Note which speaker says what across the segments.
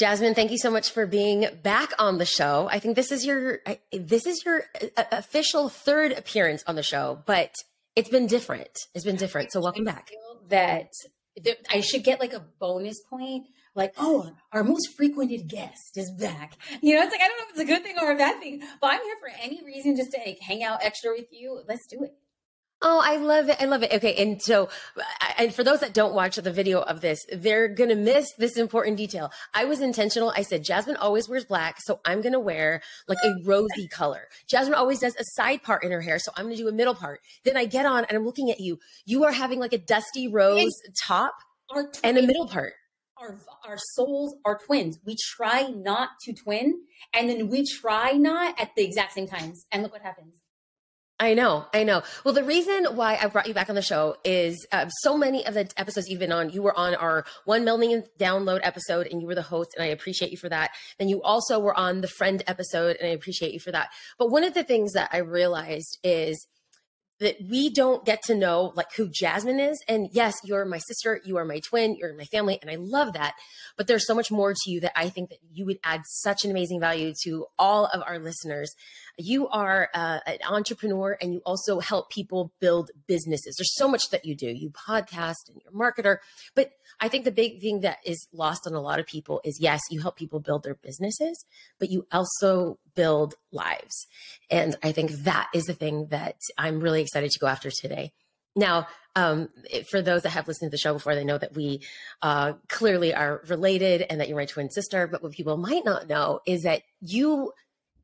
Speaker 1: Jasmine, thank you so much for being back on the show. I think this is your this is your uh, official third appearance on the show, but it's been different. It's been different. So welcome back.
Speaker 2: That I should get like a bonus point like, oh, our most frequented guest is back. You know, it's like I don't know if it's a good thing or a bad thing, but I'm here for any reason just to like, hang out extra with you. Let's do it.
Speaker 1: Oh, I love it. I love it. Okay. And so, and for those that don't watch the video of this, they're going to miss this important detail. I was intentional. I said, Jasmine always wears black. So I'm going to wear like a rosy color. Jasmine always does a side part in her hair. So I'm going to do a middle part. Then I get on and I'm looking at you. You are having like a dusty rose top and a middle part
Speaker 2: our our souls are twins. We try not to twin, and then we try not at the exact same times, and look what happens.
Speaker 1: I know, I know. Well, the reason why I brought you back on the show is uh, so many of the episodes you've been on, you were on our 1 million download episode and you were the host, and I appreciate you for that. Then you also were on the friend episode, and I appreciate you for that. But one of the things that I realized is that we don't get to know like who Jasmine is. And yes, you're my sister, you are my twin, you're my family, and I love that. But there's so much more to you that I think that you would add such an amazing value to all of our listeners. You are uh, an entrepreneur and you also help people build businesses. There's so much that you do. You podcast and you're a marketer, but I think the big thing that is lost on a lot of people is yes, you help people build their businesses, but you also build lives. And I think that is the thing that I'm really excited to go after today. Now, um, for those that have listened to the show before, they know that we uh, clearly are related and that you're my twin sister. But what people might not know is that you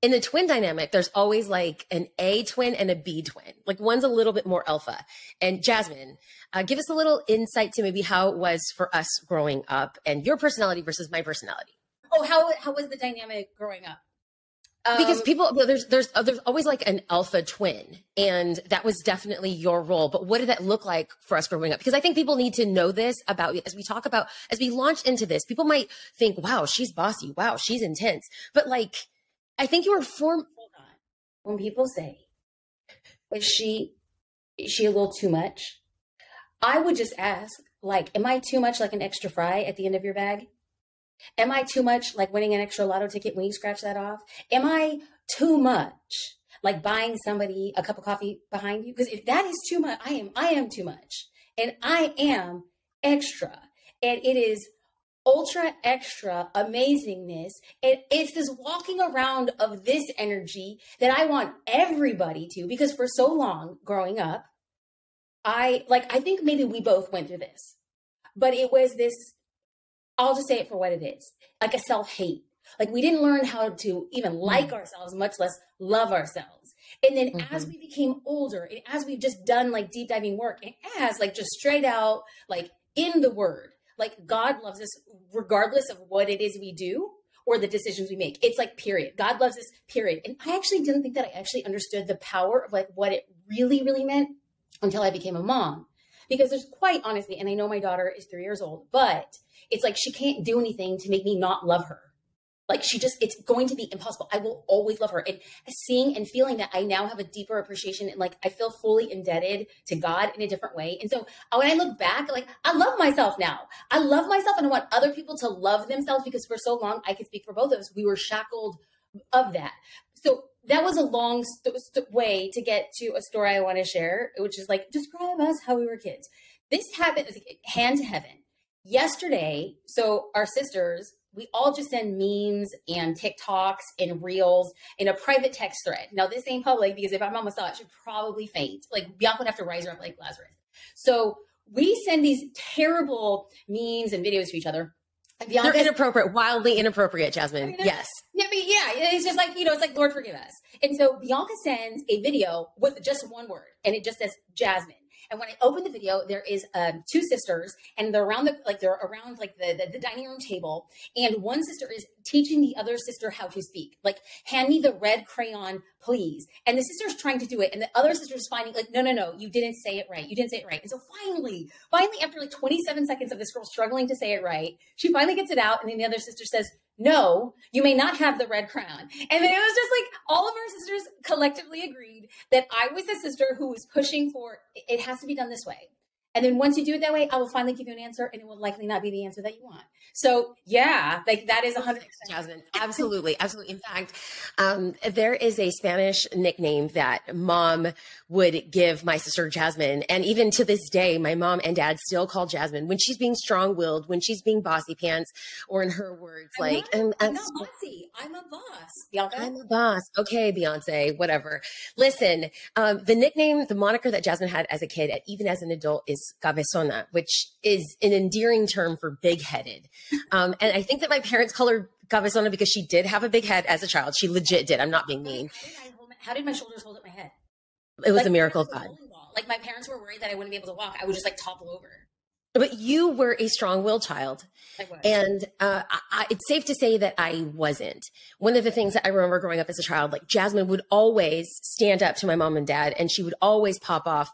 Speaker 1: in the twin dynamic, there's always like an A twin and a B twin. Like one's a little bit more alpha. And Jasmine, uh, give us a little insight to maybe how it was for us growing up and your personality versus my personality.
Speaker 2: Oh, how how was the dynamic growing up?
Speaker 1: Um, because people there's there's uh, there's always like an alpha twin and that was definitely your role but what did that look like for us growing up because i think people need to know this about as we talk about as we launch into this people might think wow she's bossy wow she's intense but like I think you were form. Hold on.
Speaker 2: When people say, "Is she, is she a little too much?" I would just ask, like, "Am I too much like an extra fry at the end of your bag? Am I too much like winning an extra lotto ticket when you scratch that off? Am I too much like buying somebody a cup of coffee behind you? Because if that is too much, I am I am too much, and I am extra, and it is ultra extra amazingness. It, it's this walking around of this energy that I want everybody to, because for so long growing up, I like, I think maybe we both went through this, but it was this, I'll just say it for what it is like a self hate. Like we didn't learn how to even mm. like ourselves, much less love ourselves. And then mm-hmm. as we became older, and as we've just done like deep diving work, and as like just straight out, like in the word, like God loves us regardless of what it is we do or the decisions we make. It's like period. God loves us period. And I actually didn't think that I actually understood the power of like what it really really meant until I became a mom. Because there's quite honestly, and I know my daughter is 3 years old, but it's like she can't do anything to make me not love her. Like she just, it's going to be impossible. I will always love her. And seeing and feeling that I now have a deeper appreciation and like I feel fully indebted to God in a different way. And so uh, when I look back, like I love myself now. I love myself and I want other people to love themselves because for so long, I can speak for both of us, we were shackled of that. So that was a long st- st- way to get to a story I want to share, which is like describe us how we were kids. This happened hand to heaven. Yesterday, so our sisters we all just send memes and TikToks and reels in a private text thread. Now, this ain't public because if I'm on massage, she'd probably faint. Like Bianca would have to rise her up like Lazarus. So we send these terrible memes and videos to each other.
Speaker 1: Bianca, They're inappropriate, wildly inappropriate, Jasmine. I mean, yes.
Speaker 2: Yeah, yeah, it's just like, you know, it's like, Lord forgive us. And so Bianca sends a video with just one word and it just says Jasmine. And when I open the video, there is um, two sisters, and they're around the like they're around like the, the, the dining room table, and one sister is teaching the other sister how to speak. Like, hand me the red crayon, please. And the sister's trying to do it, and the other sister's finding like, no, no, no, you didn't say it right. You didn't say it right. And so finally, finally, after like 27 seconds of this girl struggling to say it right, she finally gets it out, and then the other sister says, no, you may not have the red crown. And then it was just like all of our sisters collectively agreed that I was the sister who was pushing for it has to be done this way. And then once you do it that way, I will finally give you an answer and it will likely not be the answer that you want. So yeah, like that is 100%.
Speaker 1: Jasmine, absolutely. Absolutely. In fact, um, there is a Spanish nickname that mom would give my sister Jasmine. And even to this day, my mom and dad still call Jasmine when she's being strong willed, when she's being bossy pants, or in her words,
Speaker 2: I'm
Speaker 1: like,
Speaker 2: not,
Speaker 1: and,
Speaker 2: I'm not bossy. I'm a boss. Bianca.
Speaker 1: I'm a boss. Okay, Beyonce, whatever. Listen, um, the nickname, the moniker that Jasmine had as a kid, even as an adult, is cabezona, which is an endearing term for big headed. Um, and I think that my parents call her cabezona because she did have a big head as a child. She legit did. I'm not being mean.
Speaker 2: How did, my, how did my shoulders hold up my head?
Speaker 1: It was
Speaker 2: Like,
Speaker 1: a miracle of God.
Speaker 2: Like my parents were worried that I wouldn't be able to walk. I would just like topple over.
Speaker 1: But you were a strong willed child. And uh, I, it's safe to say that I wasn't. One of the things that I remember growing up as a child, like Jasmine would always stand up to my mom and dad, and she would always pop off.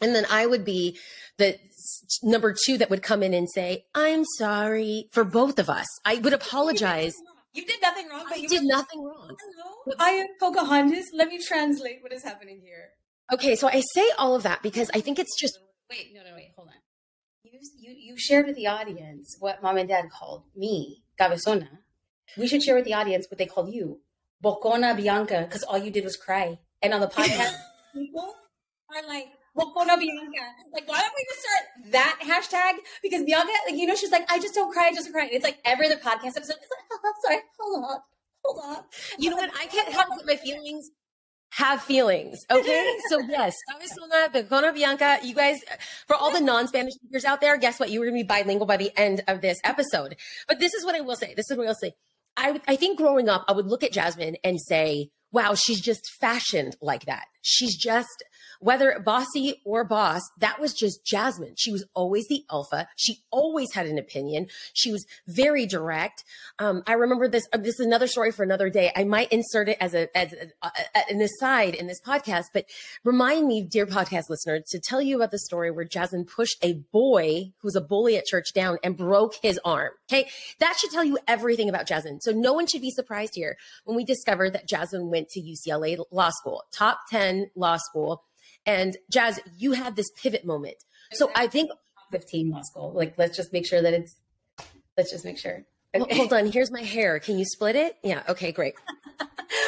Speaker 1: And then I would be the number two that would come in and say, I'm sorry for both of us. I would apologize.
Speaker 2: You did nothing wrong, but
Speaker 1: I
Speaker 2: you
Speaker 1: did nothing wrong.
Speaker 2: Hello, I am Pocahontas. Let me translate what is happening here.
Speaker 1: Okay, so I say all of that because I think it's just
Speaker 2: Wait, no, no, wait, hold on. You, you, you shared with the audience what mom and dad called me, cabezona. We should share with the audience what they called you, bocona bianca, because all you did was cry. And on the podcast, people are like, bocona bianca. Like, why don't we just start that hashtag? Because Bianca, like, you know, she's like, I just don't cry, I just cry. And it's like every other podcast episode, it's like, oh, sorry, hold on, hold on.
Speaker 1: you know what? I can't help but my feelings have feelings. Okay. So yes, Cabezona, bocona Bianca, you guys, for all the non-Spanish speakers out there, guess what? You were going to be bilingual by the end of this episode. But this is what I will say. This is what I'll say. I, I think growing up, I would look at Jasmine and say, wow, she's just fashioned like that. She's just, whether bossy or boss, that was just Jasmine. She was always the alpha. She always had an opinion. She was very direct. Um, I remember this. Uh, this is another story for another day. I might insert it as a as a, a, an aside in this podcast, but remind me, dear podcast listener, to tell you about the story where Jasmine pushed a boy who was a bully at church down and broke his arm. Okay, that should tell you everything about Jasmine. So no one should be surprised here when we discovered that Jasmine went to UCLA Law School, top ten law school, and Jazz, you had this pivot moment. So I think
Speaker 2: 15 law school. Like, let's just make sure that it's, let's just make sure.
Speaker 1: Well, hold on. Here's my hair. Can you split it? Yeah. Okay. Great.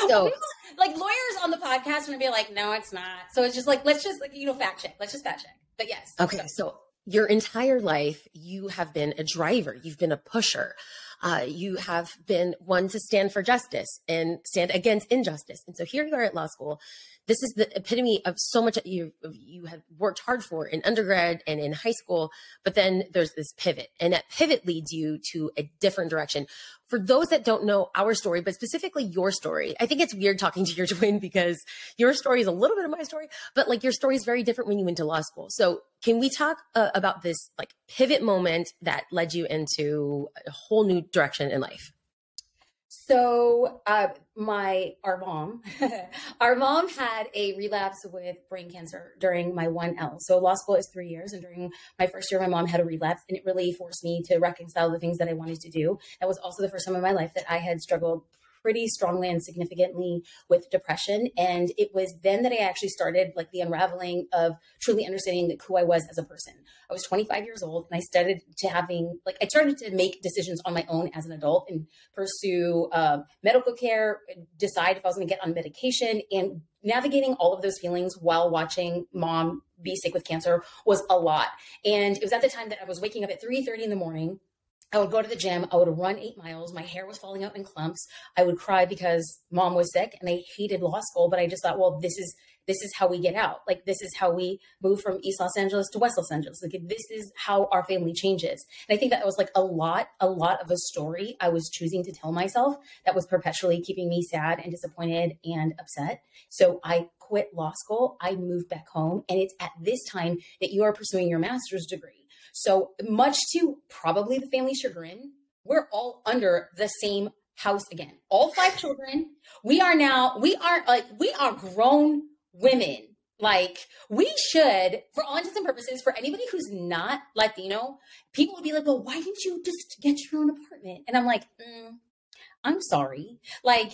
Speaker 1: So
Speaker 2: like lawyers on the podcast would be like, no, it's not. So it's just like, let's just like, you know, fact check. Let's just fact check. But yes.
Speaker 1: okay. So your entire life, you have been a driver. You've been a pusher. Uh, you have been one to stand for justice and stand against injustice. And so here you are at law school. This is the epitome of so much that you you have worked hard for in undergrad and in high school. But then there's this pivot, and that pivot leads you to a different direction. For those that don't know our story, but specifically your story, I think it's weird talking to your twin because your story is a little bit of my story, but like your story is very different when you went to law school. So can we talk uh, about this like pivot moment that led you into a whole new direction in life?
Speaker 2: So uh, my our mom, our mom had a relapse with brain cancer during my one L. So law school is three years, and during my first year, my mom had a relapse, and it really forced me to reconcile the things that I wanted to do. That was also the first time in my life that I had struggled pretty strongly and significantly with depression. And it was then that i actually started like the unraveling of truly understanding like who i was as a person. I was 25 years old and i started to having like i started to make decisions on my own as an adult and pursue uh, medical care decide if i was going to get on medication. And navigating all of those feelings while watching mom be sick with cancer was a lot. And it was at the time that i was waking up at 3.30 in the morning I would go to the gym. I would run eight miles. My hair was falling out in clumps. I would cry because mom was sick and I hated law school. But I just thought, well, this is this is how we get out. Like this is how we move from East Los Angeles to West Los Angeles. Like this is how our family changes. And I think that was like a lot, a lot of a story I was choosing to tell myself that was perpetually keeping me sad and disappointed and upset. So I quit law school. I moved back home, and it's at this time that you are pursuing your master's degree. So much to probably the family chagrin, we're all under the same house again. All five children. We are now, we are like, we are grown women. Like, we should, for all intents and purposes, for anybody who's not Latino, people would be like, well, why didn't you just get your own apartment? And I'm like, mm, I'm sorry. Like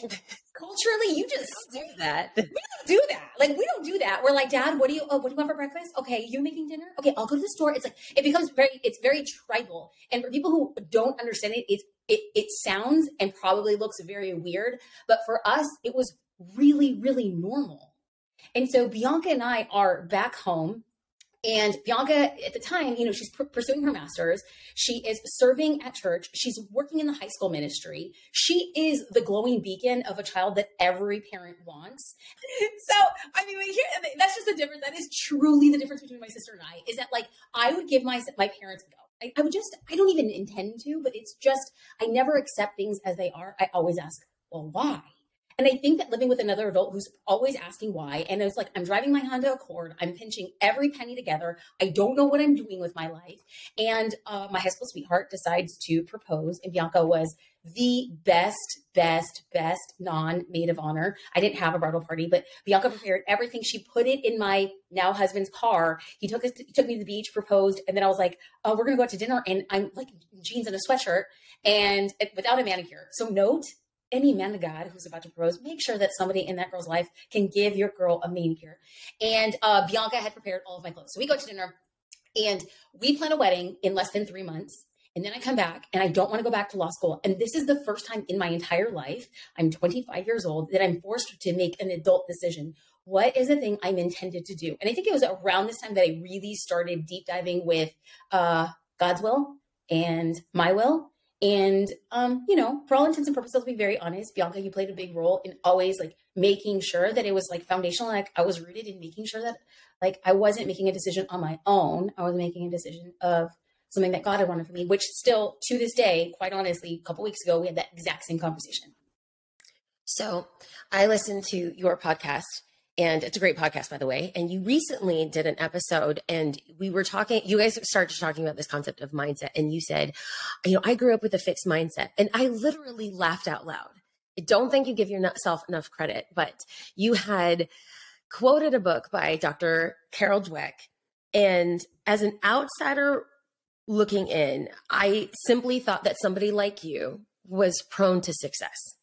Speaker 2: culturally, you just
Speaker 1: do that.
Speaker 2: We don't do that. Like we don't do that. We're like, Dad, what do you? Oh, what do you want for breakfast? Okay, you're making dinner? Okay, I'll go to the store. It's like it becomes very. It's very tribal, and for people who don't understand it, it's it it sounds and probably looks very weird, but for us, it was really really normal. And so Bianca and I are back home and Bianca, at the time, you know, she's pr- pursuing her master's. She is serving at church. She's working in the high school ministry. She is the glowing beacon of a child that every parent wants. So, I mean, here, that's just the difference. That is truly the difference between my sister and I. Is that like I would give my my parents a go. I, I would just, I don't even intend to, but it's just I never accept things as they are. I always ask, well, why? And I think that living with another adult who's always asking why, and it's like, I'm driving my Honda Accord, I'm pinching every penny together. I don't know what I'm doing with my life. And uh, my high school sweetheart decides to propose, and Bianca was the best, best, best non maid of honor. I didn't have a bridal party, but Bianca prepared everything. She put it in my now husband's car. He took us, to, he took me to the beach, proposed, and then I was like, "Oh, we're gonna go out to dinner," and I'm like jeans and a sweatshirt and without a manicure. So note any man of God who's about to propose, make sure that somebody in that girl's life can give your girl a manicure. And uh, Bianca had prepared all of my clothes. So we go to dinner and we plan a wedding in less than three months. And then I come back and I don't want to go back to law school. And this is the first time in my entire life, I'm 25 years old, that I'm forced to make an adult decision. What is the thing I'm intended to do? And I think it was around this time that I really started deep diving with uh, God's will and my will and um, you know, for all intents and purposes, to be very honest, Bianca, you played a big role in always like making sure that it was like foundational. Like I was rooted in making sure that like I wasn't making a decision on my own. I was making a decision of something that God had wanted for me, which still to this day, quite honestly, a couple weeks ago, we had that exact same conversation.
Speaker 1: So I listened to your podcast and it's a great podcast by the way. And you recently did an episode and we were talking you guys started talking about this concept of mindset and you said you know i grew up with a fixed mindset and i literally laughed out loud. I don't think you give yourself enough credit but you had quoted a book by dr carol dweck and as an outsider looking in i simply thought that somebody like you was prone to success.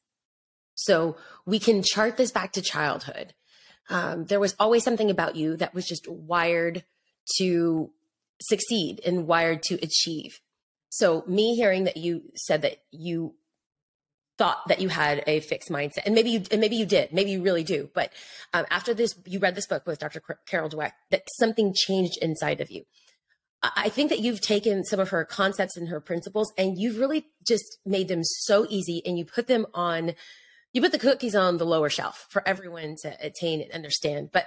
Speaker 1: So we can chart this back to childhood um, there was always something about you that was just wired to succeed and wired to achieve. So me hearing that you said that you thought that you had a fixed mindset and maybe you and maybe you did maybe you really do but um, after this you read this book with dr carol dweck that something changed inside of you i think that you've taken some of her concepts and her principles and you've really just made them so easy and you put them on you put the cookies on the lower shelf for everyone to attain and understand. But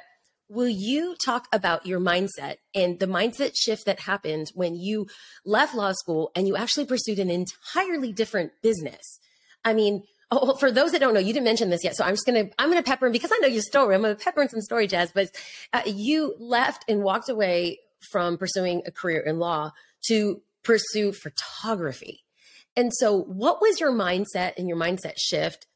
Speaker 1: will you talk about your mindset and the mindset shift that happened when you left law school and you actually pursued an entirely different business? I mean, Oh, for those that don't know, you didn't mention this yet, so I'm just gonna I'm gonna pepper in because I know your story. I'm gonna pepper in some story, Jazz. But uh, you left and walked away from pursuing a career in law to pursue photography. And so, what was your mindset and your mindset shift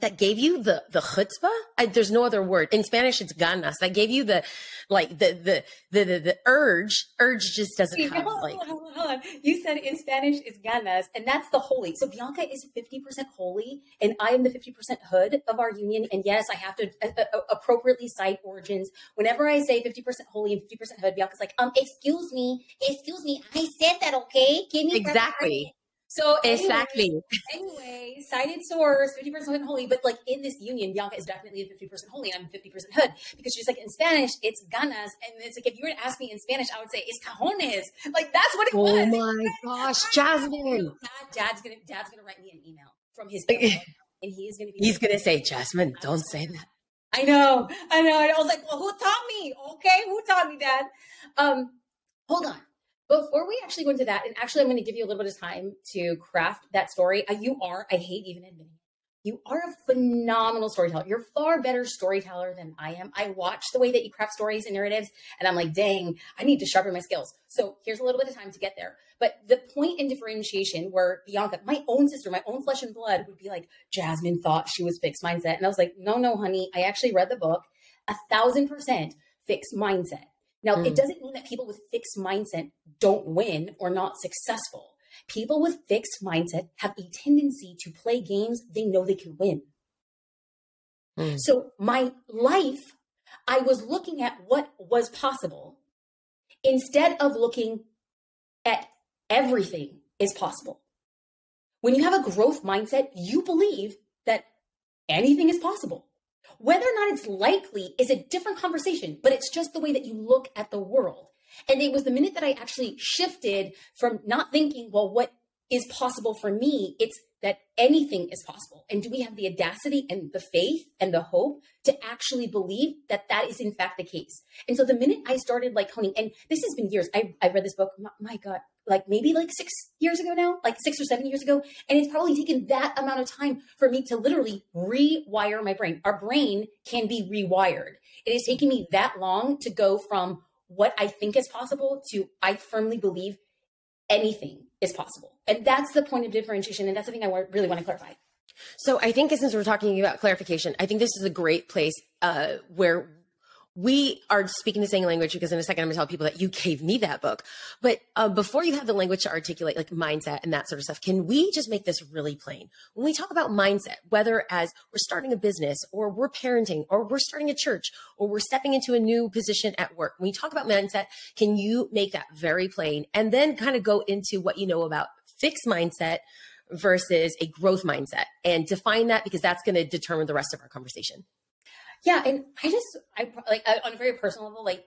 Speaker 1: that gave you the the chutzpah. I, there's no other word in Spanish. It's ganas. That gave you the like the the the the, the urge. Urge just doesn't have hold like.
Speaker 2: On, hold on. You said in Spanish is ganas, and that's the holy. So Bianca is 50 percent holy, and I am the 50 percent hood of our union. And yes, I have to uh, uh, appropriately cite origins. Whenever I say 50 percent holy and 50 percent hood, Bianca's like, um, excuse me, excuse me, I said that, okay?
Speaker 1: Give me exactly.
Speaker 2: So
Speaker 1: anyway, exactly.
Speaker 2: Anyway, cited source, 50% holy, but like in this union, Bianca is definitely a 50% holy and I'm 50% hood because she's like in Spanish, it's ganas. And it's like, if you were to ask me in Spanish, I would say it's cajones. Like that's what it
Speaker 1: oh
Speaker 2: was.
Speaker 1: Oh my gosh, Jasmine.
Speaker 2: Dad, dad's gonna, dad's gonna write me an email from his and he's gonna be,
Speaker 1: he's gonna say, Jasmine, don't say that.
Speaker 2: I know, I know. I was like, well, who taught me? Okay. Who taught me dad? Um, hold on before we actually go into that, and actually, I'm going to give you a little bit of time to craft that story. Uh, you are, I hate even admitting it, you are a phenomenal storyteller. You're far better storyteller than I am. I watch the way that you craft stories and narratives, and I'm like, dang, I need to sharpen my skills. So here's a little bit of time to get there. But the point in differentiation where Bianca, my own sister, my own flesh and blood, would be like, Jasmine thought she was fixed mindset. And I was like, no, no, honey, I actually read the book, a thousand percent fixed mindset. Now, mm. it doesn't mean that people with fixed mindset don't win or not successful. People with fixed mindset have a tendency to play games they know they can win. Mm. So my life, I was looking at what was possible instead of looking at everything is possible. When you have a growth mindset, you believe that anything is possible. Whether or not it's likely is a different conversation, but it's just the way that you look at the world. And it was the minute that I actually shifted from not thinking, well, what is possible for me? It's that anything is possible. And do we have the audacity and the faith and the hope to actually believe that that is in fact the case? And so the minute I started like honing, and this has been years, I, I read this book, my God, like maybe like six years ago now, like six or seven years ago. And it's probably taken that amount of time for me to literally rewire my brain. Our brain can be rewired. It has taken me that long to go from what I think is possible to I firmly believe anything is possible. And that's the point of differentiation. And that's the thing I really want to clarify.
Speaker 1: So I think since we're talking about clarification, I think this is a great place uh, where we are speaking the same language because in a second I'm going to tell people that you gave me that book. But uh, before you have the language to articulate like mindset and that sort of stuff, can we just make this really plain? When we talk about mindset, whether as we're starting a business or we're parenting or we're starting a church or we're stepping into a new position at work, when we talk about mindset, can you make that very plain and then kind of go into what you know about fixed mindset versus a growth mindset and define that because that's going to determine the rest of our conversation?
Speaker 2: Yeah, and I just I like on a very personal level, like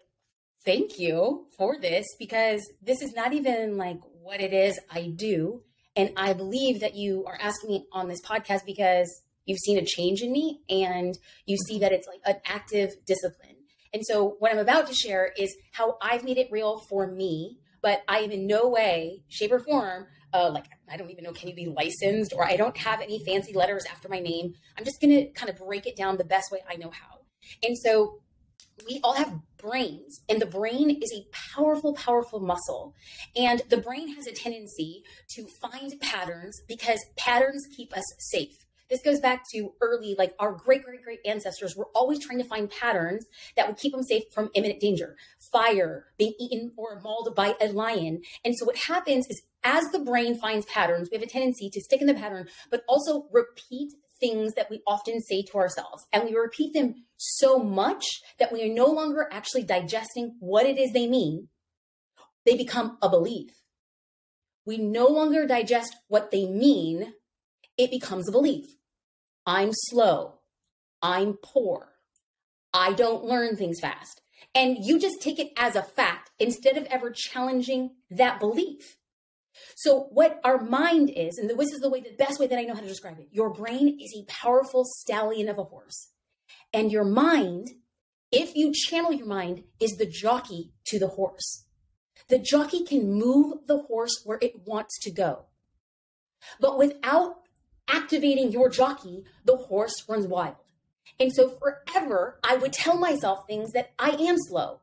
Speaker 2: thank you for this because this is not even like what it is I do, and I believe that you are asking me on this podcast because you've seen a change in me and you see that it's like an active discipline. And so what I'm about to share is how I've made it real for me, but I am in no way, shape, or form uh, like I don't even know, can you be licensed? Or I don't have any fancy letters after my name. I'm just to kind of break it down the best way I know how. And so we all have brains, and the brain is a powerful, powerful muscle. And the brain has a tendency to find patterns because patterns keep us safe. This goes back to early, like our great, great, great ancestors were always trying to find patterns that would keep them safe from imminent danger, fire, being eaten or mauled by a lion. And so what happens is as the brain finds patterns, we have a tendency to stick in the pattern, but also repeat things that we often say to ourselves. And we repeat them so much that we are no longer actually digesting what it is they mean. They become a belief. We no longer digest what they mean. It becomes a belief. I'm slow. I'm poor. I don't learn things fast. And you just take it as a fact instead of ever challenging that belief. So, what our mind is, and this is the way, the best way that I know how to describe it your brain is a powerful stallion of a horse. And your mind, if you channel your mind, is the jockey to the horse. The jockey can move the horse where it wants to go. But without activating your jockey, the horse runs wild. And so forever, I would tell myself things that I am slow,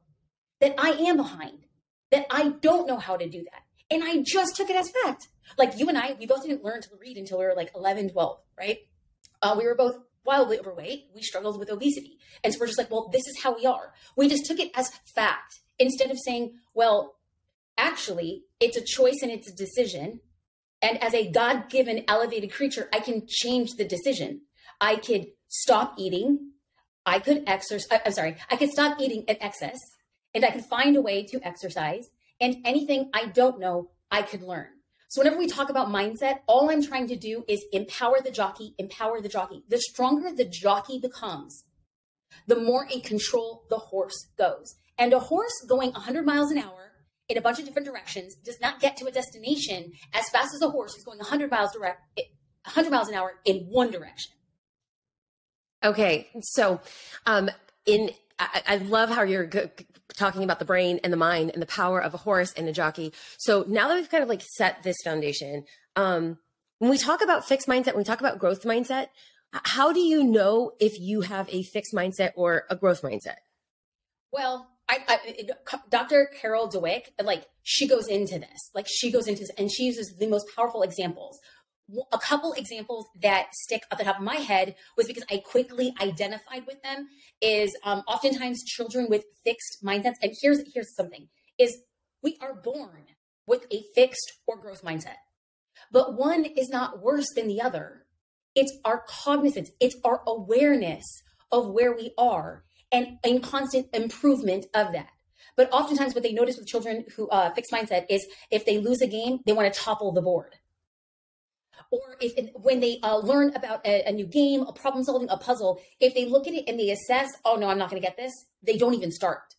Speaker 2: that I am behind, that I don't know how to do that. And I just took it as fact. Like you and I, we both didn't learn to read until we were like 11, 12, right? Uh, we were both wildly overweight. We struggled with obesity. And so we're just like, well, this is how we are. We just took it as fact instead of saying, well, actually, it's a choice and it's a decision. And as a God given elevated creature, I can change the decision. I could stop eating. I could exercise. I'm sorry. I could stop eating in excess and I could find a way to exercise and anything I don't know, I could learn. So whenever we talk about mindset, all I'm trying to do is empower the jockey, empower the jockey. The stronger the jockey becomes, the more in control the horse goes. And a horse going 100 miles an hour in a bunch of different directions does not get to a destination as fast as a horse who's going 100 miles direct 100 miles an hour in one direction.
Speaker 1: Okay, so um, in I, I love how you're talking about the brain and the mind and the power of a horse and a jockey. So now that we've kind of like set this foundation, um, when we talk about fixed mindset, when we talk about growth mindset, how do you know if you have a fixed mindset or a growth mindset?
Speaker 2: Well, I, I, Dr. Carol Dweck, like she goes into this, like she goes into this, and she uses the most powerful examples a couple examples that stick at the top of my head was because I quickly identified with them is um, oftentimes children with fixed mindsets. And here's here's something is we are born with a fixed or growth mindset. but one is not worse than the other. It's our cognizance, it's our awareness of where we are and in constant improvement of that. But oftentimes, what they notice with children who uh, fixed mindset is if they lose a game, they want to topple the board. Or if when they uh, learn about a, a new game, a problem solving, a puzzle, if they look at it and they assess, oh no, I'm not going to get this, they don't even start.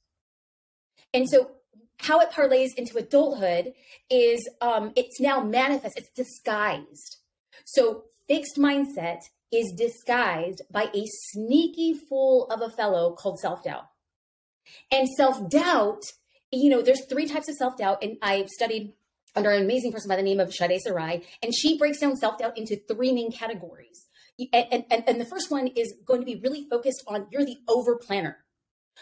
Speaker 2: And so how it parlays into adulthood is um, it's now manifest, it's disguised. So fixed mindset is disguised by a sneaky fool of a fellow called self doubt. And self doubt, you know, there's three types of self doubt, and I've studied under an amazing person by the name of Shadé Zahrai, and she breaks down self doubt into three main categories. And, and, and the first one is going to be really focused on you're the over planner.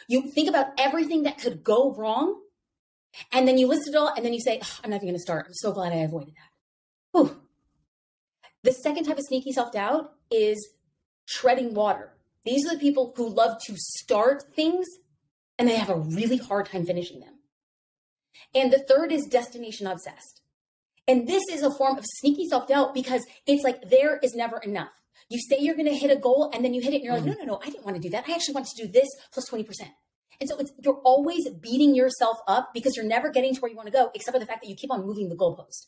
Speaker 2: You think about everything that could go wrong, and then you list it all, and then you say, oh, I'm not even going to start. I'm so glad I avoided that. Whew. The second type of sneaky self doubt is treading water. These are the people who love to start things and they have a really hard time finishing them. And the third is destination obsessed. And this is a form of sneaky self doubt because it's like there is never enough. You say you're going to hit a goal and then you hit it and you're like, mm-hmm. no, no, no, I didn't want to do that. I actually wanted to do this plus 20%. And so you're always beating yourself up because you're never getting to where you want to go, except for the fact that you keep on moving the goalpost.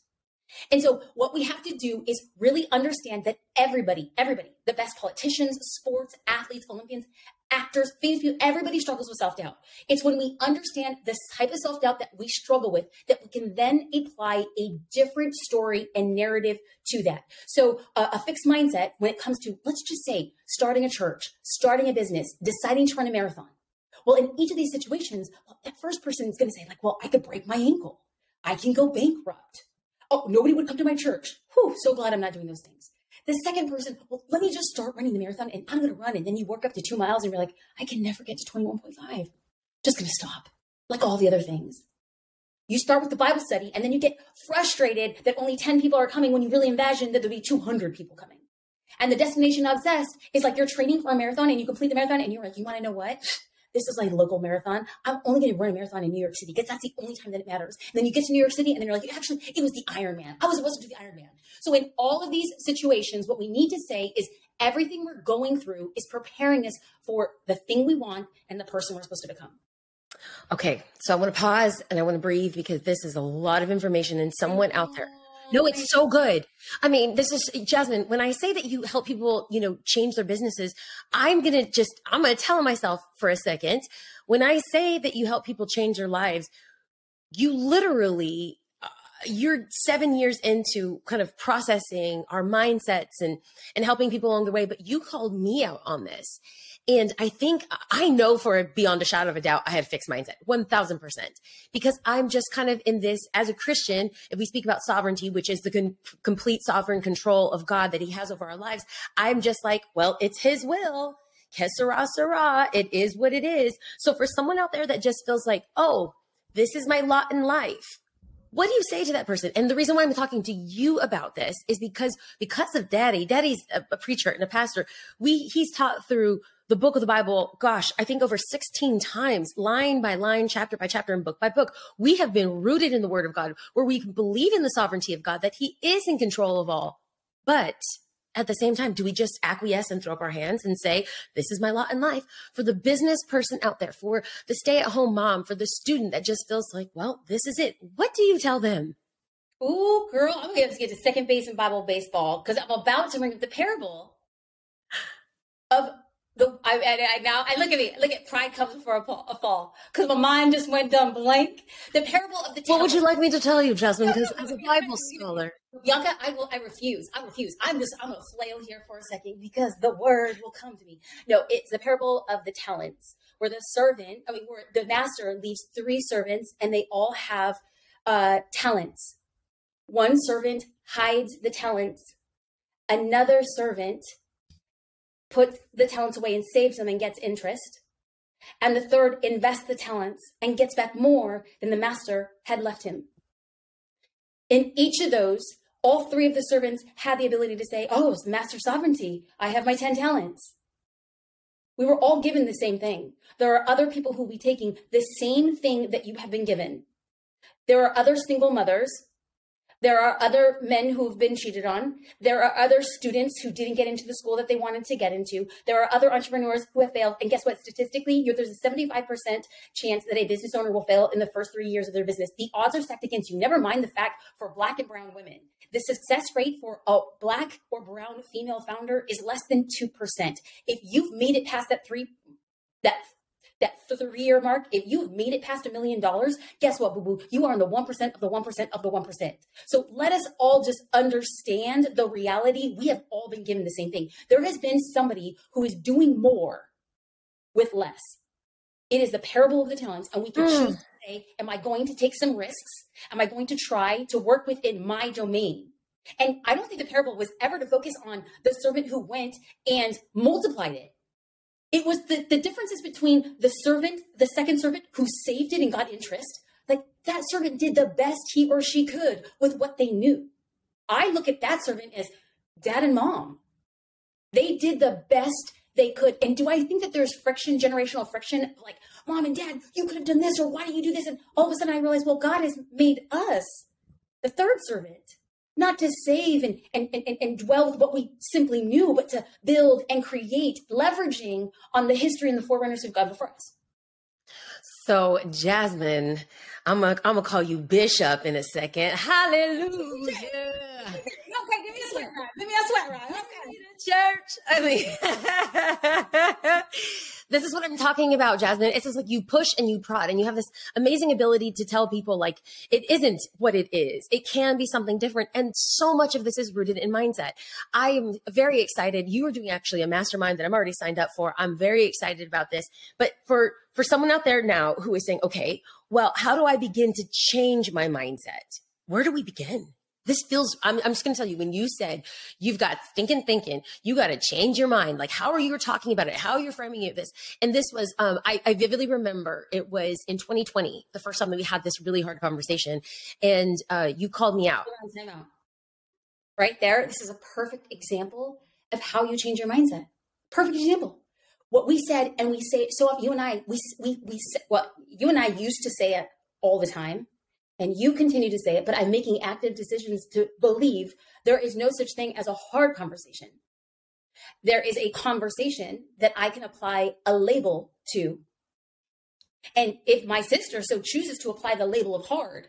Speaker 2: And so what we have to do is really understand that everybody, everybody, the best politicians, sports, athletes, Olympians, actors, famous people, everybody struggles with self-doubt. It's when we understand this type of self-doubt that we struggle with that we can then apply a different story and narrative to that. So uh, a fixed mindset when it comes to, let's just say, starting a church, starting a business, deciding to run a marathon. Well, in each of these situations, well, that first person is going to say like, well, I could break my ankle. I can go bankrupt oh, nobody would come to my church. Whew, so glad I'm not doing those things. The second person, well, let me just start running the marathon and I'm going to run. And then you work up to two miles and you're like, I can never get to 21.5. Just going to stop, like all the other things. You start with the Bible study and then you get frustrated that only 10 people are coming when you really imagine that there'll be 200 people coming. And the destination obsessed is like you're training for a marathon and you complete the marathon and you're like, you want to know what? This is like local marathon. I'm only going to run a marathon in New York City because that's the only time that it matters. And then you get to New York City and then you're like, actually, it was the Ironman. I was supposed to do the Ironman. So in all of these situations, what we need to say is everything we're going through is preparing us for the thing we want and the person we're supposed to become.
Speaker 1: Okay, so I want to pause and I want to breathe because this is a lot of information and someone out there no, it's so good. I mean, this is Jasmine. When I say that you help people, you know, change their businesses, I'm going to just, I'm going to tell myself for a second. When I say that you help people change their lives, you literally, uh, you're seven years into kind of processing our mindsets and, and helping people along the way, but you called me out on this. And I think I know for beyond a shadow of a doubt, I have fixed mindset, 1000%, because I'm just kind of in this as a Christian. If we speak about sovereignty, which is the con- complete sovereign control of God that he has over our lives, I'm just like, well, it's his will. Kesara Sarah, it is what it is. So for someone out there that just feels like, oh, this is my lot in life. What do you say to that person? And the reason why I'm talking to you about this is because because of daddy, daddy's a, a preacher and a pastor. We he's taught through the book of the Bible, gosh, I think over 16 times, line by line, chapter by chapter, and book by book. We have been rooted in the word of God where we believe in the sovereignty of God, that he is in control of all. But at the same time, do we just acquiesce and throw up our hands and say, this is my lot in life? For the business person out there, for the stay at home mom, for the student that just feels like, well, this is it. What do you tell them?
Speaker 2: Ooh, girl, I'm going to get to second base in Bible baseball because I'm about to bring up the parable of the, I, I, I, now I look at me, look at pride comes before a, fall, a fall, because my mind just went dumb blank. The parable of the.
Speaker 1: What would you like me to tell you, Jasmine? Because as a Bible scholar,
Speaker 2: Bianca, I will. I refuse. I refuse. I'm just. I'm gonna flail here for a second because the word will come to me. No, it's the parable of the talents, where the servant, I mean, where the master leaves three servants, and they all have uh, talents. One servant hides the talents. Another servant puts the talents away and saves them and gets interest. And the third invests the talents and gets back more than the master had left him. In each of those, all three of the servants had the ability to say, Oh, it's master sovereignty. I have my 10 talents. We were all given the same thing. There are other people who will be taking the same thing that you have been given. There are other single mothers There are other men who've been cheated on. There are other students who didn't get into the school that they wanted to get into. There are other entrepreneurs who have failed. And guess what? Statistically, there's a 75% chance that a business owner will fail in the first three years of their business. The odds are stacked against you. Never mind the fact for black and brown women. The success rate for a black or brown female founder is less than 2%. If you've made it past that three, that that three year mark, if you've made it past a million dollars, guess what, boo boo? You are in the 1% of the 1% of the 1%. So let us all just understand the reality. We have all been given the same thing. There has been somebody who is doing more with less. It is the parable of the talents, and we can mm. choose to say, Am I going to take some risks? Am I going to try to work within my domain? And I don't think the parable was ever to focus on the servant who went and multiplied it. It was the, the differences between the servant, the second servant who saved it and got interest. Like that servant did the best he or she could with what they knew. I look at that servant as dad and mom. They did the best they could. And do I think that there's friction, generational friction? Like, mom and dad, you could have done this, or why don't you do this? And all of a sudden I realize, well, God has made us the third servant not to save and, and, and, and dwell with what we simply knew, but to build and create, leveraging on the history and the forerunners of God before us.
Speaker 1: So, Jasmine, I'm gonna I'm gonna call you Bishop in a second. Hallelujah.
Speaker 2: okay, give me a sweat ride. Give me a sweat ride. Okay.
Speaker 1: Church. I mean this is what I'm talking about, Jasmine. It's just like you push and you prod and you have this amazing ability to tell people like it isn't what it is. It can be something different. And so much of this is rooted in mindset. I am very excited. You are doing actually a mastermind that I'm already signed up for. I'm very excited about this. But for for someone out there now who is saying, okay, well, how do I begin to change my mindset? Where do we begin? This feels I'm, I'm just going to tell you when you said you've got thinking thinking you got to change your mind like how are you talking about it? How are you're framing it this? And this was um, I, I vividly remember it was in 2020 the first time that we had this really hard conversation and uh, you called me out.
Speaker 2: Right there this is a perfect example of how you change your mindset. Perfect example. What we said and we say so you and i we we, we what you and i used to say it all the time and you continue to say it, but I'm making active decisions to believe there is no such thing as a hard conversation. There is a conversation that I can apply a label to. And if my sister so chooses to apply the label of hard,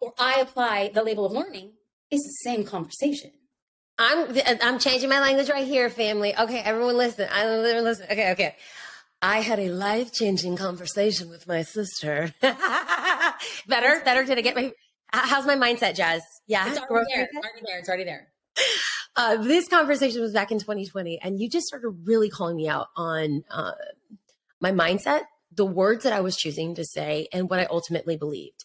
Speaker 2: or I apply the label of learning, it's the same conversation.
Speaker 1: I'm I'm changing my language right here, family. Okay, everyone listen. I listen. Okay, okay. I had a life changing conversation with my sister. better, better. Did I get my? How's my mindset, Jazz?
Speaker 2: Yeah, it's already there. It's already there. It's already there.
Speaker 1: Uh, this conversation was back in 2020, and you just started really calling me out on uh, my mindset, the words that I was choosing to say, and what I ultimately believed.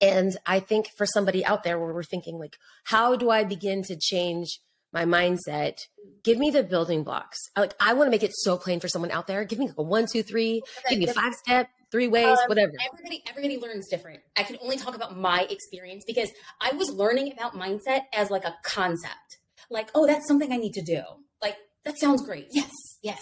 Speaker 1: And I think for somebody out there where we're thinking, like, how do I begin to change my mindset give me the building blocks like i want to make it so plain for someone out there give me like a one two three give me a five step three ways um, whatever.
Speaker 2: everybody everybody learns different. I can only talk about my experience because i was learning about mindset as like a concept. Like oh that's something i need to do. Like that sounds great. Yes yes.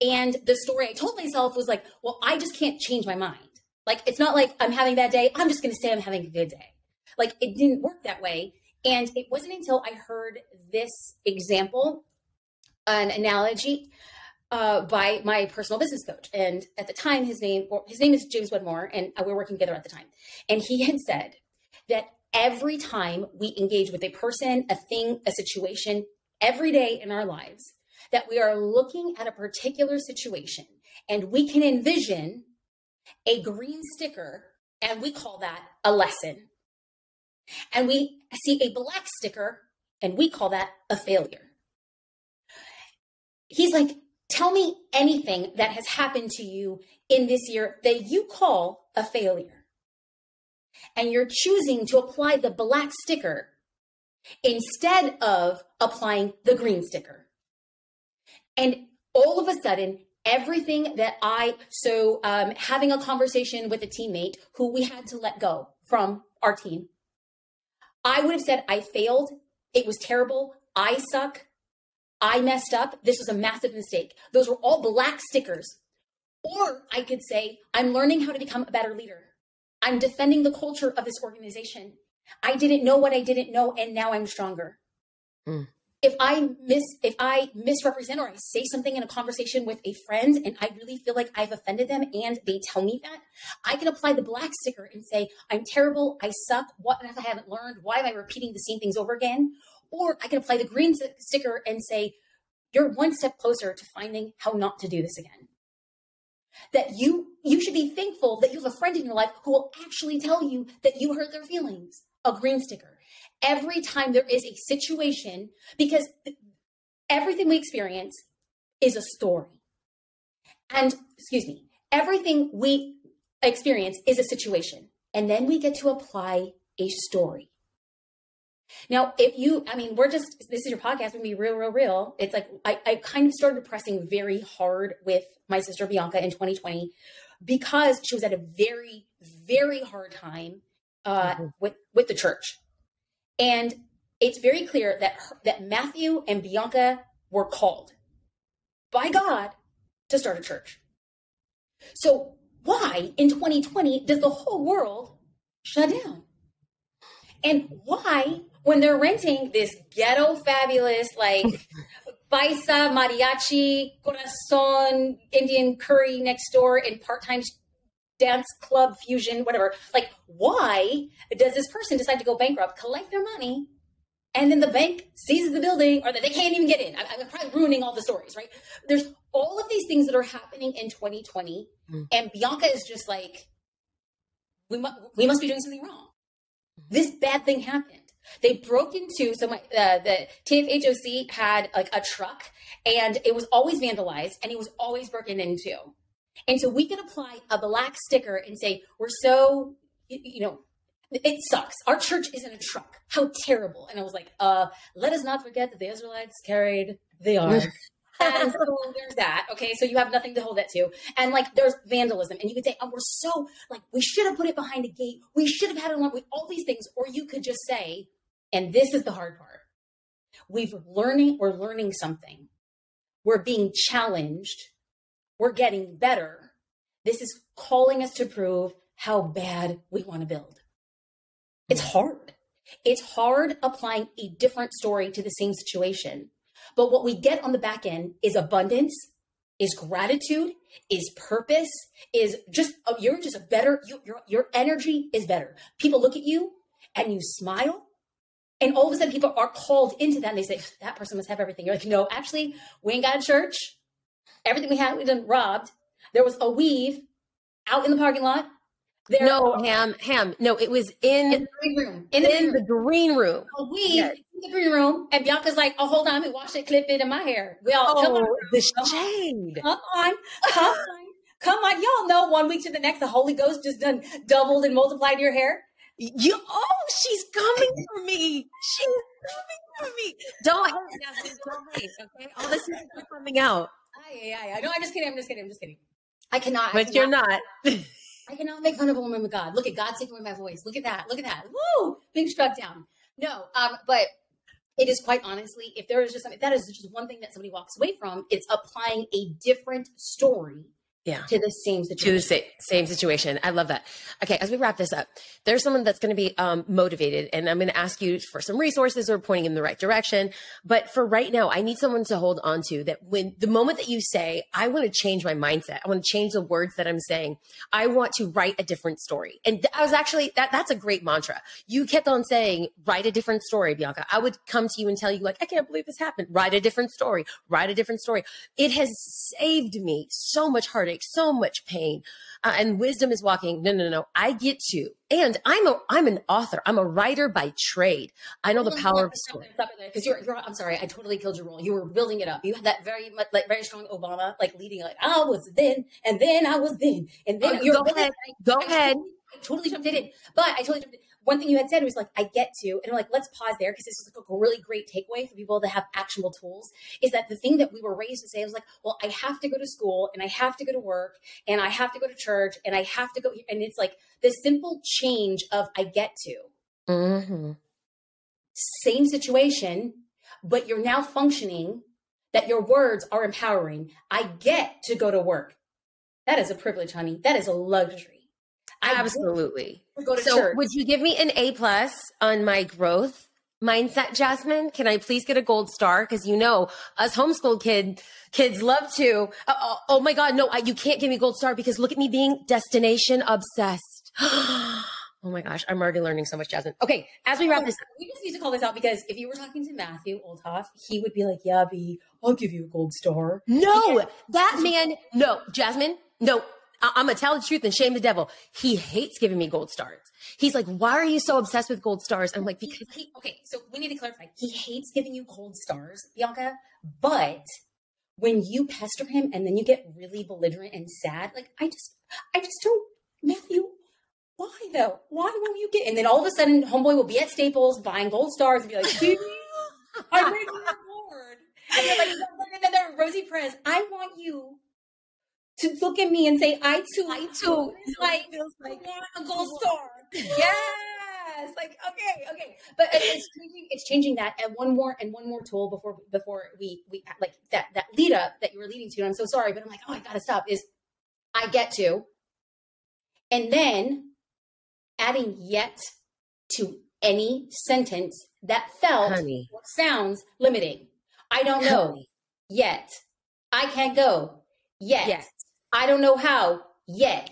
Speaker 2: And the story i told myself was like well i just can't change my mind. Like it's not like i'm having a bad day. I'm just going to say i'm having a good day. Like it didn't work that way. And it wasn't until I heard this example, an analogy uh, by my personal business coach. And at the time, his name his name is James Wedmore, and we were working together at the time. And he had said that every time we engage with a person, a thing, a situation, every day in our lives, that we are looking at a particular situation and we can envision a green sticker, and we call that a lesson and we see a black sticker and we call that a failure. He's like, tell me anything that has happened to you in this year that you call a failure. And you're choosing to apply the black sticker instead of applying the green sticker. And all of a sudden, everything that I, so um, having a conversation with a teammate who we had to let go from our team I would have said, I failed. It was terrible. I suck. I messed up. This was a massive mistake. Those were all black stickers. Or I could say, I'm learning how to become a better leader. I'm defending the culture of this organization. I didn't know what I didn't know, and now I'm stronger. Mm. If I miss, if I misrepresent or I say something in a conversation with a friend and I really feel like I've offended them and they tell me that, I can apply the black sticker and say, I'm terrible, I suck, what if I haven't learned? Why am I repeating the same things over again? Or I can apply the green sticker and say, you're one step closer to finding how not to do this again. That you you should be thankful that you have a friend in your life who will actually tell you that you hurt their feelings. A green sticker. Every time there is a situation, because everything we experience is a story. And excuse me, everything we experience is a situation. And then we get to apply a story. Now, if you, I mean, we're just, this is your podcast, we're gonna be real, real, real. It's like, I, I kind of started pressing very hard with my sister Bianca in 2020 because she was at a very, very hard time uh, mm-hmm. with, with the church. And it's very clear that, her, that Matthew and Bianca were called by God to start a church. So, why in 2020 does the whole world shut down? And why when they're renting this ghetto fabulous like paisa mariachi corazon indian curry next door in part-time dance club fusion whatever like why does this person decide to go bankrupt collect their money and then the bank seizes the building or that they can't even get in? I, am probably ruining all the stories right? There's all of these things that are happening in 2020 mm. and bianca is just like we, mu- we must be doing something wrong. This bad thing happened they broke into so my uh, the TFHOC had like a truck and it was always vandalized and it was always broken into. And so we can apply a black sticker and say we're so you, know it sucks. Our church isn't a truck. How terrible. And I was like, uh, let us not forget that the Israelites carried the ark. and so there's that. Okay. So you have nothing to hold that to. And like there's vandalism. And you could say, oh, we're so like we should have put it behind a gate. We should have had it along with all these things. Or you could just say, and this is the hard part. We've learning, we're learning something. We're being challenged. We're getting better. This is calling us to prove how bad we want to build. It's hard. It's hard applying a different story to the same situation. But what we get on the back end is abundance, is gratitude, is purpose, is just oh, you're just a better you, your your energy is better. People look at you and you smile and all of a sudden, people are called into that and they say, that person must have everything. You're like, no, actually, we ain't got a church. Everything we had, we done robbed. There was a weave out in the parking lot.
Speaker 1: There no, Ham, Ham. No, it was in, in the green room. In, in the, green room.
Speaker 2: A weave yes. in the green room. And Bianca's like, oh, hold on, let me wash it, clip it in my hair. We all, oh, come on.
Speaker 1: Oh, the shade.
Speaker 2: Come on. Come on. Come on. Y'all know one week to the next, the Holy Ghost just done doubled and multiplied your hair.
Speaker 1: You oh, she's coming for me. She's coming for me. Don't hate. Don't hate. Okay, all this is coming out.
Speaker 2: Yeah, yeah, yeah. No, I'm just kidding. I'm just kidding. I'm just kidding. I cannot.
Speaker 1: But
Speaker 2: I
Speaker 1: cannot, you're not.
Speaker 2: I cannot make fun of a woman with God. Look at God taking away my voice. Look at that. Look at that. Woo! Being struck down. No, um, but it is quite honestly, if there is just something that is just one thing that somebody walks away from, it's applying a different story
Speaker 1: yeah.
Speaker 2: to the same situation.
Speaker 1: To the same, same situation. I love that. Okay, as we wrap this up, there's someone that's going to be um, motivated, and I'm going to ask you for some resources or pointing in the right direction. But for right now, I need someone to hold on to that when the moment that you say, I want to change my mindset, I want to change the words that I'm saying, I want to write a different story. And I was actually, that that's a great mantra. You kept on saying, write a different story, Bianca. I would come to you and tell you, like, I can't believe this happened. Write a different story, write a different story. It has saved me so much heartache so much pain. Uh, and wisdom is walking, no, no, no, I get to. And I'm a, I'm an author. I'm a writer by trade. I know the power of story.
Speaker 2: Because you're, you're, I'm sorry, I totally killed your role. You were building it up. You had that very much, like very strong Obama, like leading, like I was then, and then I was then, and then.
Speaker 1: Oh, you're go ahead. Go I ahead.
Speaker 2: Totally, I totally jumped in, but I totally jumped in one thing you had said was like, I get to, and I'm like, let's pause there because this is like a really great takeaway for people to have actionable tools. Is that the thing that we were raised to say? I was like, well, I have to go to school and I have to go to work and I have to go to church and I have to go, and it's like the simple change of I get to. Mm-hmm. Same situation, but you're now functioning that your words are empowering. I get to go to work. That is a privilege, honey. That is a luxury. I
Speaker 1: Absolutely.
Speaker 2: would go to
Speaker 1: So,
Speaker 2: church.
Speaker 1: would you give me an A plus on my growth mindset, Jasmine? Can I please get a gold star? Because you know, us homeschool kid kids love to. Uh, oh, oh my God, no! I, you can't give me gold star because look at me being destination obsessed. oh my gosh, I'm already learning so much, Jasmine. Okay, as we wrap this,
Speaker 2: we just need to call this out because if you were talking to Matthew Olthoff, he would be like, "Yeah, B, I'll give you a gold star."
Speaker 1: no, that man, no, Jasmine, no. I'm gonna tell the truth and shame the devil. He hates giving me gold stars. He's like, "Why are you so obsessed with gold stars?" I'm like, "Because
Speaker 2: he- okay, so we need to clarify. He hates giving you gold stars, Bianca, but when you pester him and then you get really belligerent and sad, like I just, I just don't, Matthew. Why though? Why won't you get? And then all of a sudden, homeboy will be at Staples buying gold stars and be like, "See, I made you bored." And you're like, no, no, no, no, Rosie Perez, I want you to look at me and say, "I too, I
Speaker 1: too."
Speaker 2: like,
Speaker 1: Feels like-
Speaker 2: want a gold star." yes, like okay, okay, but it's changing. It's changing that. And one more, and one more tool before before we we like that that lead up that you were leading to. And I'm so sorry, but I'm like, oh, I gotta stop. Is I get to, and then adding yet to any sentence that felt
Speaker 1: honey,
Speaker 2: or sounds limiting. I don't know
Speaker 1: honey,
Speaker 2: yet. I can't go yet.
Speaker 1: yes,
Speaker 2: I don't know how yet.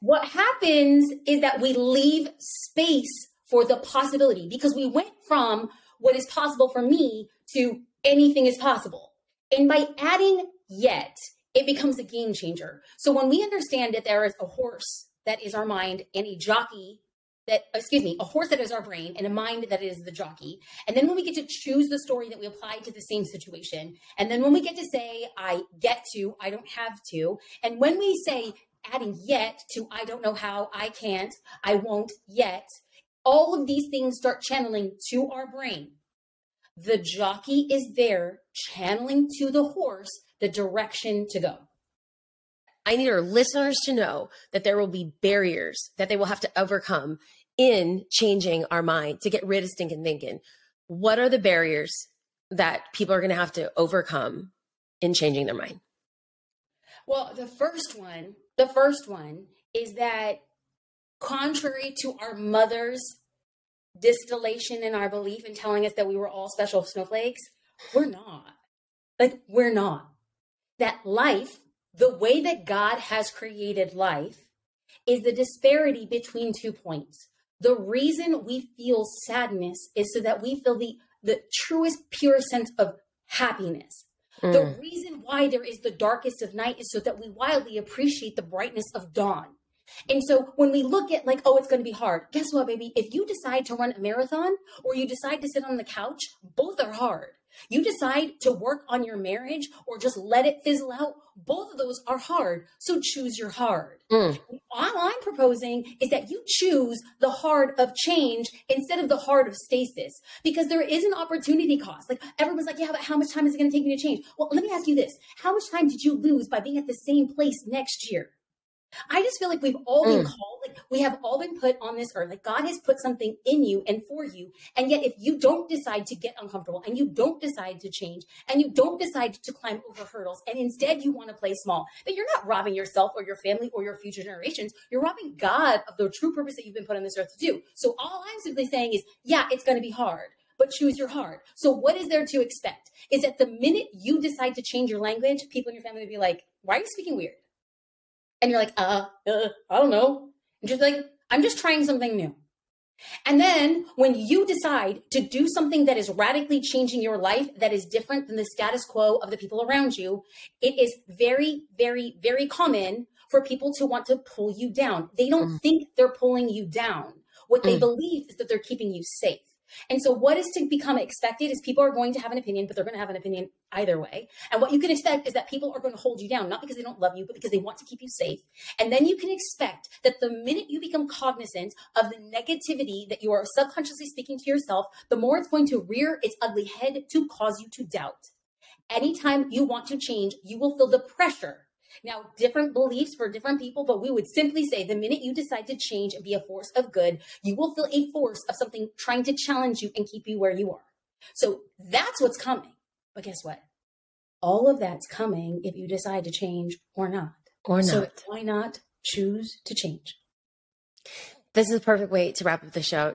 Speaker 2: What happens is that we leave space for the possibility because we went from what is possible for me to anything is possible. And by adding yet, it becomes a game changer. So when we understand that there is a horse that is our mind and a jockey that, excuse me, a horse that is our brain and a mind that is the jockey. And then when we get to choose the story that we apply to the same situation, and then when we get to say, I get to, I don't have to, and when we say adding yet to, I don't know how, I can't, I won't yet, all of these things start channeling to our brain. The jockey is there channeling to the horse the direction to go.
Speaker 1: I need our listeners to know that there will be barriers that they will have to overcome in changing our mind to get rid of stinking thinking. What are the barriers that people are going to have to overcome in changing their mind?
Speaker 2: Well, the first one, the first one is that contrary to our mother's distillation in our belief and telling us that we were all special snowflakes, we're not. Like, we're not. That life, the way that God has created life, is the disparity between two points. The reason we feel sadness is so that we feel the, the truest, purest sense of happiness.
Speaker 1: Mm.
Speaker 2: The reason why there is the darkest of night is so that we wildly appreciate the brightness of dawn. And so when we look at like, oh, it's going to be hard, guess what, baby? If you decide to run a marathon or you decide to sit on the couch, both are hard. You decide to work on your marriage or just let it fizzle out, both of those are hard. So choose your hard.
Speaker 1: Mm.
Speaker 2: All I'm proposing is that you choose the hard of change instead of the hard of stasis because there is an opportunity cost. Like everyone's like, yeah, but how much time is it going to take me to change? Well, let me ask you this. How much time did you lose by being at the same place next year? I just feel like we've all been
Speaker 1: Mm.
Speaker 2: called, like we have all been put on this earth. Like God has put something in you and for you. And yet, if you don't decide to get uncomfortable and you don't decide to change and you don't decide to climb over hurdles and instead you want to play small, then you're not robbing yourself or your family or your future generations. You're robbing God of the true purpose that you've been put on this earth to do. So all I'm simply saying is, yeah, it's going to be hard. But choose your heart. So, what is there to expect? Is that the minute you decide to change your language, people in your family will be like, Why are you speaking weird? And you're like, uh, uh I don't know. And just like, I'm just trying something new. And then when you decide to do something that is radically changing your life, that is different than the status quo of the people around you, it is very, very, very common for people to want to pull you down. They don't
Speaker 1: Mm.
Speaker 2: think they're pulling you down. What they
Speaker 1: Mm.
Speaker 2: believe is that they're keeping you safe. And so, what is to become expected is people are going to have an opinion, but they're going to have an opinion either way. And what you can expect is that people are going to hold you down, not because they don't love you, but because they want to keep you safe. And then you can expect that the minute you become cognizant of the negativity that you are subconsciously speaking to yourself, the more it's going to rear its ugly head to cause you to doubt. Anytime you want to change, you will feel the pressure. Now, different beliefs for different people, but we would simply say the minute you decide to change and be a force of good, you will feel a force of something trying to challenge you and keep you where you are. So that's what's coming. But guess what? All of that's coming if you decide to change or not.
Speaker 1: Or not.
Speaker 2: So why not choose to change?
Speaker 1: this is a perfect way to wrap up the show.